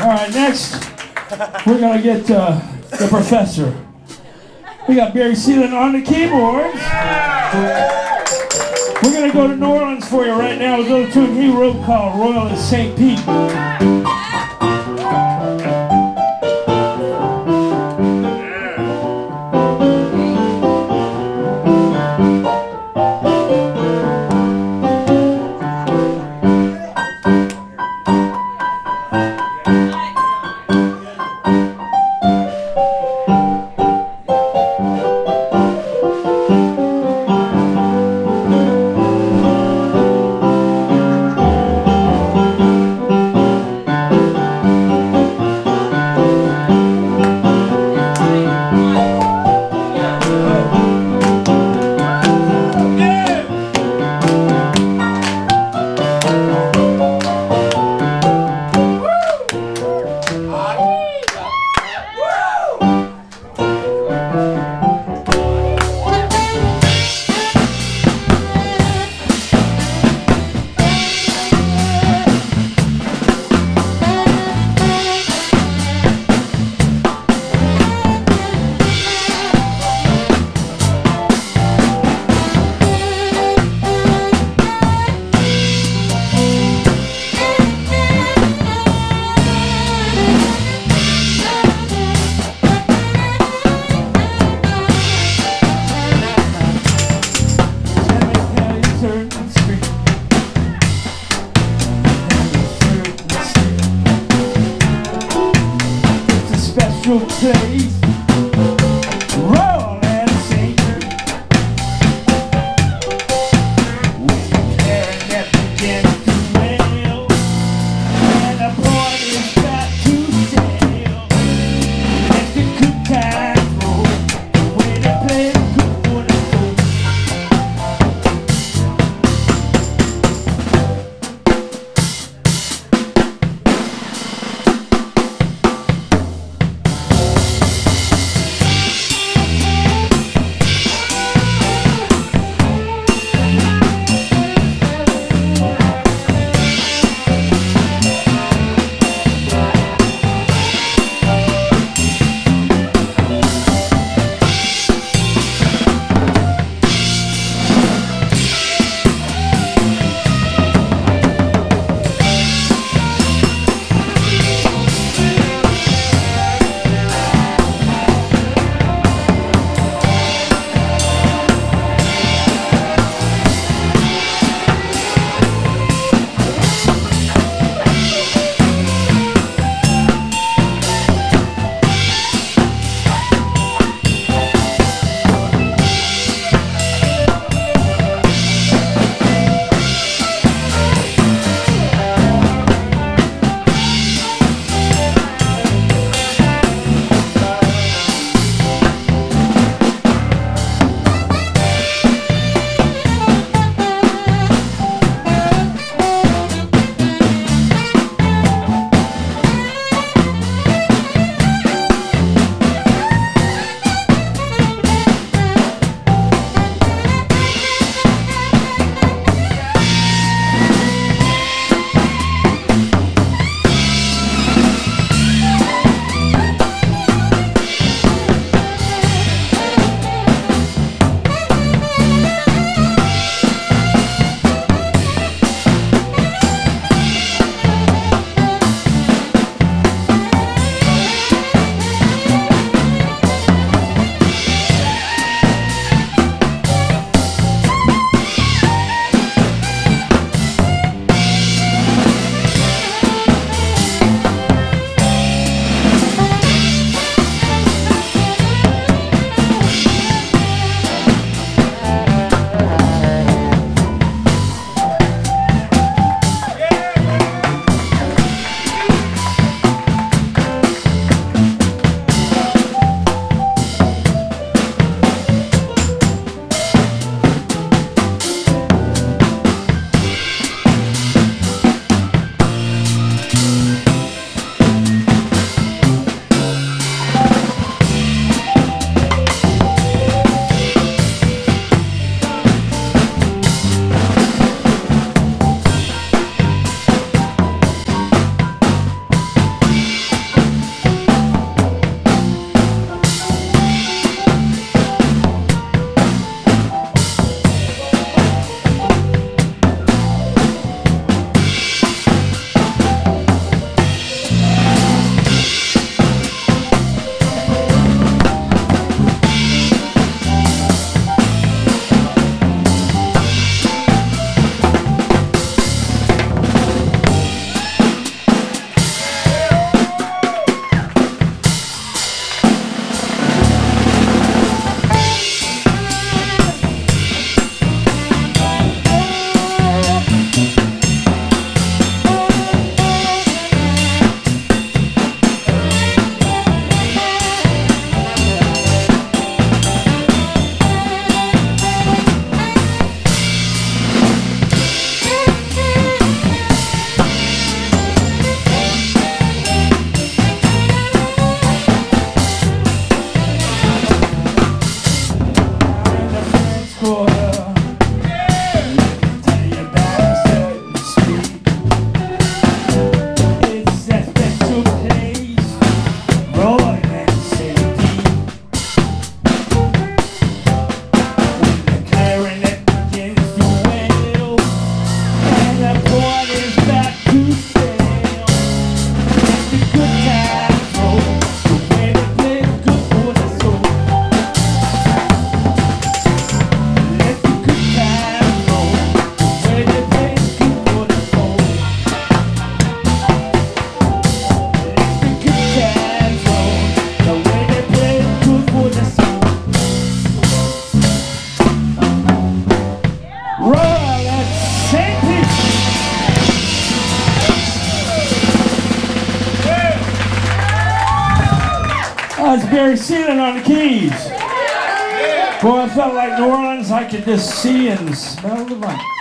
All right, next we're gonna get uh, the professor. We got Barry Seelen on the keyboards. We're gonna go to New Orleans for you right now with a little tune he wrote called Royal and St. Pete. Eu 3 That's Barry Seelen on the keys. Boy, I felt like New Orleans. I could just see and smell the light.